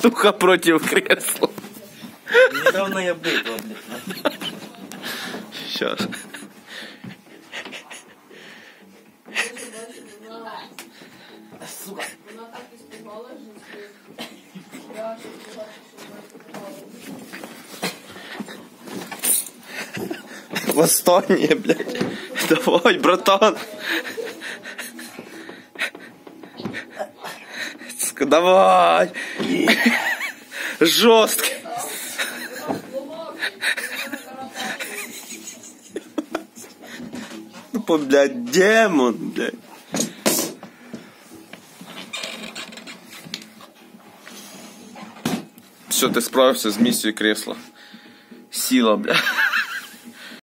Туха против кресла. Недавно я быдло, блядь. Сейчас. Сука. Восстание, блядь. Давай, братан. Сука, Давай. Жестко. Тупо, блядь, демон, блядь. Все, ты справився з миссией кресла. Сила, блядь.